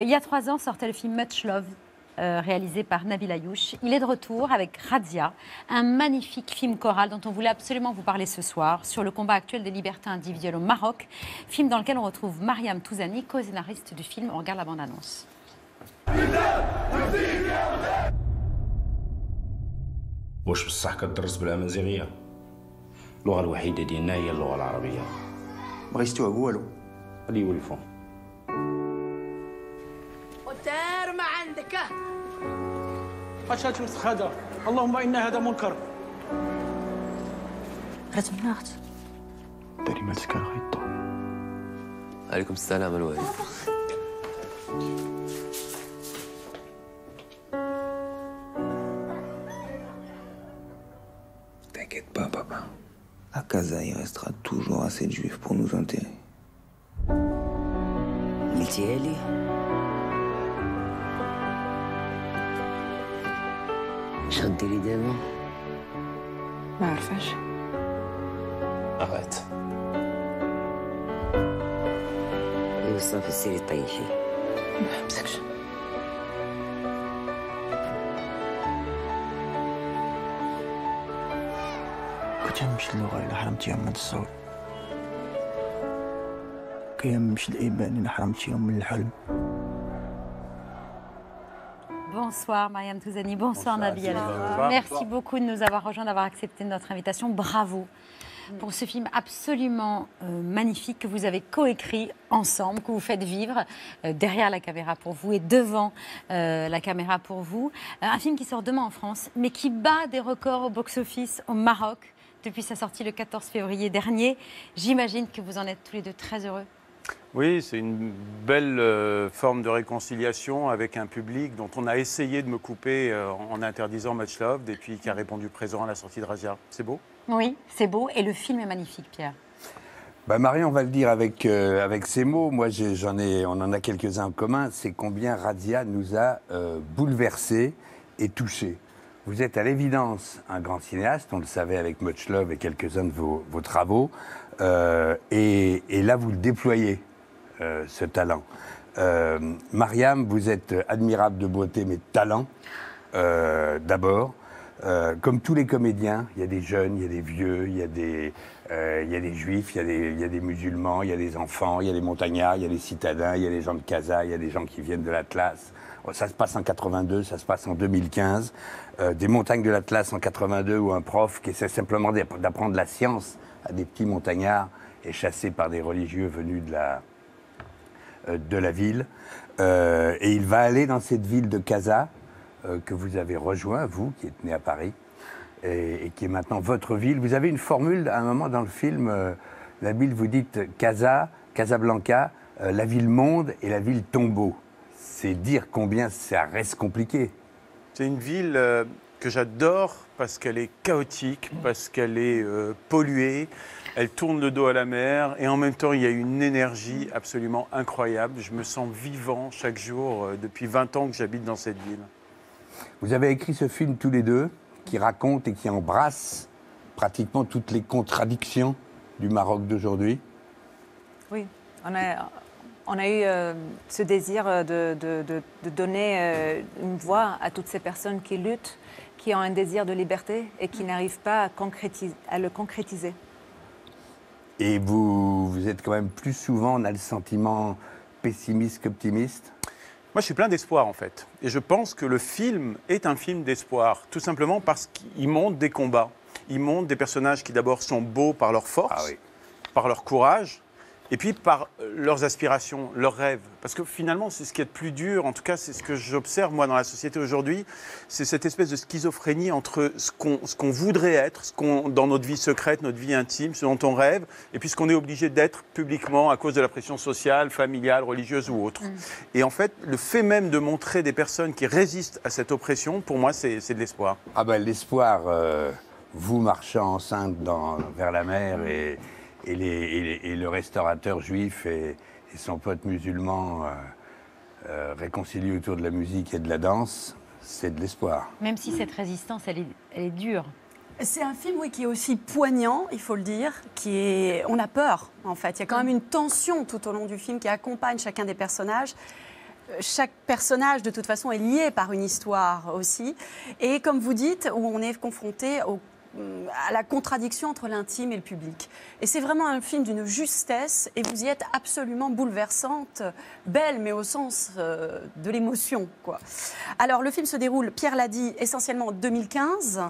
Il y a trois ans sortait le film Much Love, euh, réalisé par Nabil Ayouch. Il est de retour avec Radia, un magnifique film choral dont on voulait absolument vous parler ce soir sur le combat actuel des libertés individuelles au Maroc. Film dans lequel on retrouve Mariam Touzani, co-scénariste du film. On regarde la bande-annonce. واش بصح كدرس بالامازيغيه اللغه الوحيده ديالنا هي اللغه العربيه بغيتو والو اللي يولفوا ودار ما عندك أشهد مسخ هذا اللهم إن هذا منكر رتمناخت داري مالك الغيطو عليكم السلام الوالد T'inquiète pas, papa. À Casa, il restera toujours assez de juifs pour nous enterrer. قلتيها لي دابا. ما عرفاش أغات ايوا صافي سيري طيحي. ما حبسكش. كنت نمشي اللغة إلا حرمتيهم من الصوت كيمشي الإيمان إلا حرمتيهم من الحلم. Bonsoir Mariam Touzani, bonsoir, Bonsoir, Nabil. Merci beaucoup de nous avoir rejoints, d'avoir accepté notre invitation. Bravo pour ce film absolument euh, magnifique que vous avez coécrit ensemble, que vous faites vivre euh, derrière la caméra pour vous et devant euh, la caméra pour vous. Un film qui sort demain en France, mais qui bat des records au box-office au Maroc depuis sa sortie le 14 février dernier. J'imagine que vous en êtes tous les deux très heureux. Oui, c'est une belle euh, forme de réconciliation avec un public dont on a essayé de me couper euh, en interdisant Much Love et puis qui a répondu présent à la sortie de Razia. C'est beau? Oui, c'est beau et le film est magnifique, Pierre. Bah Marie, on va le dire avec, euh, avec ces mots. Moi, j'en ai, on en a quelques-uns en commun. C'est combien Radia nous a euh, bouleversés et touchés. Vous êtes à l'évidence un grand cinéaste, on le savait avec Much Love et quelques-uns de vos, vos travaux. Euh, et, et là, vous le déployez, euh, ce talent. Euh, Mariam, vous êtes admirable de beauté, mais de talent, euh, d'abord. Euh, comme tous les comédiens, il y a des jeunes, il y a des vieux, il y a des, euh, y a des juifs, il y a des, y a des musulmans, il y a des enfants, il y a des montagnards, il y a des citadins, il y a des gens de Casa, il y a des gens qui viennent de l'Atlas. Ça se passe en 82, ça se passe en 2015. Euh, des montagnes de l'Atlas en 82 où un prof qui essaie simplement d'app- d'apprendre la science à des petits montagnards est chassé par des religieux venus de la, euh, de la ville. Euh, et il va aller dans cette ville de Casa euh, que vous avez rejoint, vous qui êtes né à Paris, et, et qui est maintenant votre ville. Vous avez une formule à un moment dans le film, euh, Nabil, vous dites Casa, Casablanca, euh, la ville monde et la ville tombeau. C'est dire combien ça reste compliqué. C'est une ville euh, que j'adore parce qu'elle est chaotique, parce qu'elle est euh, polluée, elle tourne le dos à la mer et en même temps il y a une énergie absolument incroyable. Je me sens vivant chaque jour euh, depuis 20 ans que j'habite dans cette ville. Vous avez écrit ce film tous les deux, qui raconte et qui embrasse pratiquement toutes les contradictions du Maroc d'aujourd'hui. Oui, on a, on a eu euh, ce désir euh, de, de- de- de donner euh, une voix à toutes ces personnes qui luttent, qui ont un désir de liberté et qui n'arrivent pas à, concrétiser- à le concrétiser. Et vous, vous êtes quand même plus souvent, on a le sentiment pessimiste qu'optimiste? Moi, je suis plein d'espoir, en fait. Et je pense que le film est un film d'espoir, tout simplement parce qu'il montre des combats. Il montre des personnages qui, d'abord, sont beaux par leur force, Ah oui. par leur courage, et puis par euh, leurs aspirations, leurs rêves. Parce que finalement, c'est ce qui est de plus dur, en tout cas, c'est ce que j'observe, moi, dans la société aujourd'hui, c'est cette espèce de schizophrénie entre ce qu'on ce qu'on voudrait être, ce qu'on, dans notre vie secrète, notre vie intime, ce dont on rêve, et puis ce qu'on est obligé d'être publiquement à cause de la pression sociale, familiale, religieuse ou autre. Et en fait, le fait même de montrer des personnes qui résistent à cette oppression, pour moi, c'est c'est de l'espoir. Ah ben l'espoir, euh, vous marchant enceinte dans- vers la mer et, et, les- et les- et le restaurateur juif et, et son pote musulman euh, euh, réconciliés autour de la musique et de la danse, c'est de l'espoir. Même si cette résistance, elle est, elle est dure. C'est un film oui, qui est aussi poignant, il faut le dire, qui est... On a peur, en fait. Il y a quand même une tension tout au long du film qui accompagne chacun des personnages. chaque personnage, de toute façon, est lié par une histoire aussi. Et comme vous dites, où on est confronté au à la contradiction entre l'intime et le public. Et c'est vraiment un film d'une justesse et vous y êtes absolument bouleversante, belle, mais au sens euh, de l'émotion. quoi. Alors le film se déroule, Pierre l'a dit, essentiellement en 2015,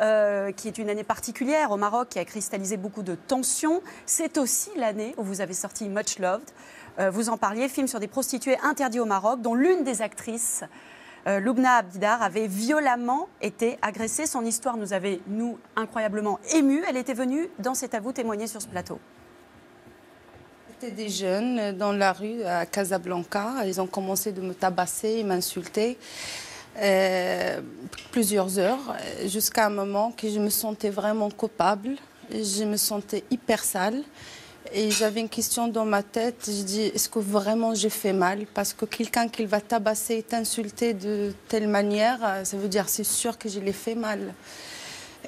euh, qui est une année particulière au Maroc, qui a cristallisé beaucoup de tensions. C'est aussi l'année où vous avez sorti Much Loved. Euh, vous en parliez, film sur des prostituées interdites au Maroc, dont l'une des actrices euh, Loubna Abdidar avait violemment été agressée. Son histoire nous avait, nous, incroyablement émus. Elle était venue dans cet à vous témoigner sur ce plateau. C'était des jeunes dans la rue à Casablanca. Ils ont commencé de me tabasser et m'insulter. euh, plusieurs heures, jusqu'à un moment que je me sentais vraiment coupable. Je me sentais hyper sale. Et j'avais une question dans ma tête. Je dis, est-ce que vraiment j'ai fait mal? Parce que quelqu'un qui va tabasser et t'insulter de telle manière, euh, ça veut dire c'est sûr que je l'ai fait mal.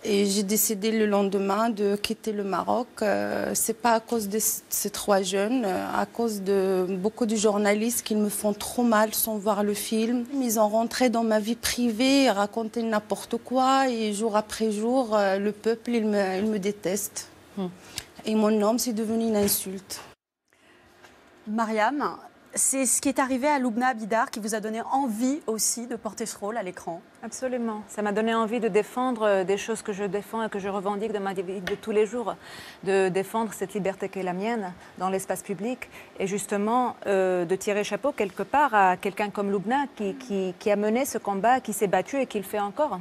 Et j'ai décidé le lendemain de quitter le Maroc. Euh, c'est pas à cause de ces trois jeunes, euh, à cause de beaucoup de journalistes qui me font trop mal sans voir le film. Ils ont rentré dans ma vie privée, raconté n'importe quoi, et jour après jour, euh, le peuple, il me, il me déteste. Et mon nom, c'est devenu une insulte. Mariam, c'est ce qui est arrivé à Loubna Abidar qui vous a donné envie aussi de porter ce rôle à l'écran. Absolument. Ça m'a donné envie de défendre euh, des choses que je défends et que je revendique dans ma vie de tous les jours, de défendre cette liberté qui est la mienne dans l'espace public et justement euh, de tirer chapeau quelque part à quelqu'un comme Loubna qui, qui- qui a mené ce combat, qui s'est battu et qui le fait encore.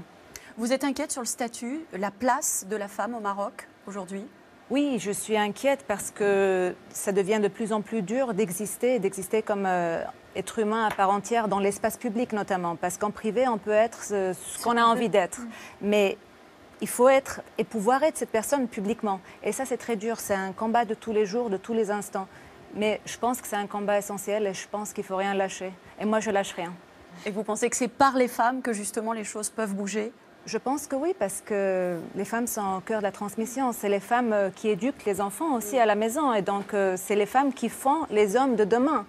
Vous êtes inquiète sur le statut, la place de la femme au Maroc aujourd'hui? Oui, je suis inquiète parce que ça devient de plus en plus dur d'exister, d'exister comme euh, être humain à part entière dans l'espace public notamment. Parce qu'en privé, on peut être ce, ce qu'on a envie d'être. Mais il faut être et pouvoir être cette personne publiquement. Et ça, c'est très dur. C'est un combat de tous les jours, de tous les instants. Mais je pense que c'est un combat essentiel et je pense qu'il faut rien lâcher. Et moi, je lâche rien. Et vous pensez que c'est par les femmes que justement les choses peuvent bouger? Je pense que oui, parce que les femmes sont au cœur de la transmission. C'est les femmes euh, qui éduquent les enfants aussi à la maison. Et donc, euh, c'est les femmes qui font les hommes de demain.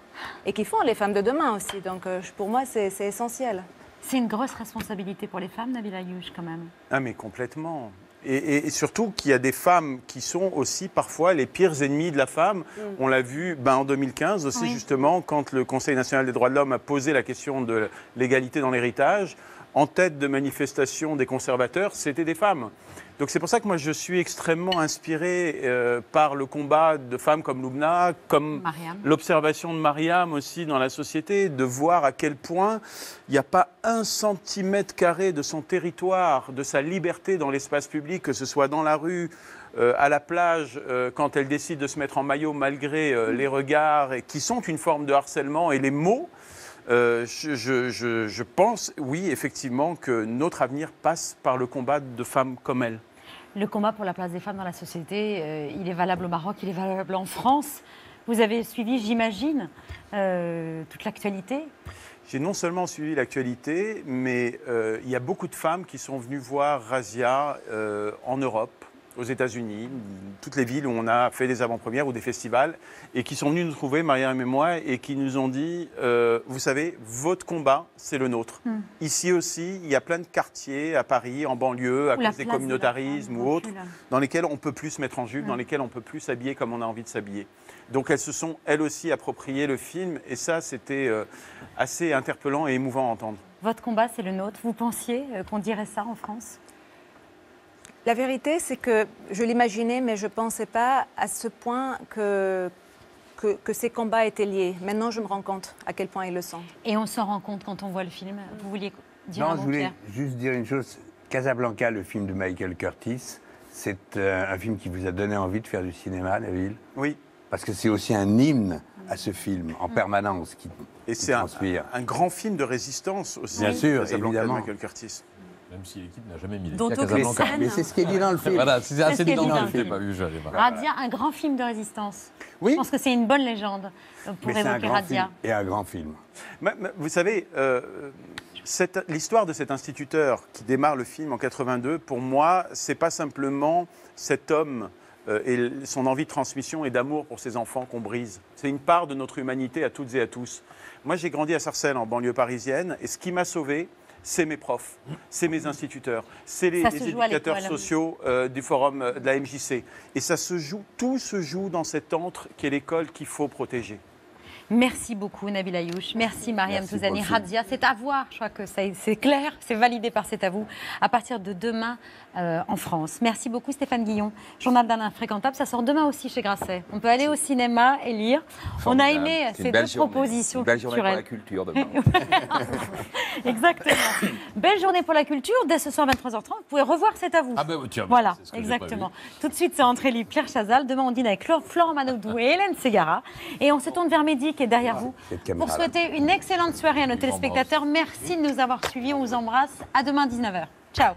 Et qui font les femmes de demain aussi. Donc, euh, pour moi, c'est essentiel. C'est une grosse responsabilité pour les femmes, Nabila Youch, quand même. Ah mais complètement. Et, et- et surtout qu'il y a des femmes qui sont aussi parfois les pires ennemis de la femme. On l'a vu ben, en 2015 aussi Oui. justement quand le Conseil national des droits de l'homme a posé la question de l'égalité dans l'héritage. En tête de manifestation des conservateurs, c'était des femmes. Donc c'est pour ça que moi je suis extrêmement inspiré euh, par le combat de femmes comme Loubna, comme l'observation de Mariam aussi dans la société, de voir à quel point il n'y a pas un centimètre carré de son territoire, de sa liberté dans l'espace public, que ce soit dans la rue, euh, à la plage, euh, quand elle décide de se mettre en maillot malgré les regards, et qui sont une forme de harcèlement, et les mots. Euh, je, je- je- je pense, oui, effectivement, que notre avenir passe par le combat de femmes comme elle. Le combat pour la place des femmes dans la société, euh, il est valable au Maroc, il est valable en France. Vous avez suivi, j'imagine, euh, toute l'actualité? J'ai non seulement suivi l'actualité, mais il y a beaucoup de femmes qui sont venues voir Razia en Europe, aux États-Unis, toutes les villes où on a fait des avant-premières ou des festivals, et qui sont venues nous trouver, Mariam et moi, et qui nous ont dit euh, Vous savez, votre combat, c'est le nôtre. Hmm. Ici aussi, il y a plein de quartiers à Paris, en banlieue, à cause des de communautarismes ou autres, dans lesquels on peut plus se mettre en jupe, Mm. dans lesquels on peut plus s'habiller comme on a envie de s'habiller. Donc elles se sont elles aussi appropriées le film et ça c'était euh, assez interpellant et émouvant à entendre. Votre combat, c'est le nôtre. Vous pensiez euh, qu'on dirait ça en France? La vérité, c'est que je l'imaginais, mais je ne pensais pas à ce point que, que, que ces combats étaient liés. Maintenant, je me rends compte à quel point ils le sont. Et on s'en rend compte quand on voit le film. Vous vouliez dire Non, je voulais Pierre juste dire une chose. Casablanca, le film de Michael Curtis, c'est euh, un film qui vous a donné envie de faire du cinéma, Nabil Oui. Parce que c'est aussi un hymne à ce film, en permanence, qui, Et qui c'est un, transpire. un grand film de résistance aussi. Bien sûr, Casablanca de évidemment. Michael Curtis. Même si l'équipe n'a jamais mis les pieds à Casablanca. Mais c'est ce qui est dit dans le film. Voilà, c'est assez dit que dans je le l'ai film. pas vu. Radia, un grand film de résistance. Oui. Je pense que c'est une bonne légende euh, pour Mais c'est un évoquer grand Radia. film et un grand film. Vous savez, euh, l'histoire de cet instituteur qui démarre le film en 82, pour moi, c'est pas simplement cet homme euh, et son envie de transmission et d'amour pour ses enfants qu'on brise. C'est une part de notre humanité à toutes et à tous. Moi, j'ai grandi à Sarcelles, en banlieue parisienne, et ce qui m'a sauvé, c'est mes profs, c'est mes instituteurs, c'est les, les éducateurs l'école. sociaux euh, du forum euh, de la MJC. Et ça se joue, tout se joue dans cet antre qu'est l'école qu'il faut protéger. Merci beaucoup Nabil Ayouch, merci Mariam Touzani. Radia. C'est à voir, je crois que c'est clair, c'est validé par C'est à vous, à partir de demain euh, en France. Merci beaucoup Stéphane Guillon. Journal d'un infréquentable, ça sort demain aussi chez Grasset. On peut aller au cinéma et lire. On a aimé ces deux journée. propositions Une belle journée pour la culture demain. Exactement. Belle journée pour la culture. Dès ce soir 23h30, vous pouvez revoir C'est à vous. Ah ben, tiens, voilà, c'est ce que j'ai pas exactement. Tout de suite, c'est Entrée libre, Pierre Chazal. Demain, on dîne avec Flor- Florent Manodou et Hélène Ségara. Et on se tourne vers Mehdi qui est derrière vous pour souhaiter une excellente soirée à nos téléspectateurs. Merci de nous avoir suivis. On vous embrasse. À demain 19h. Ciao.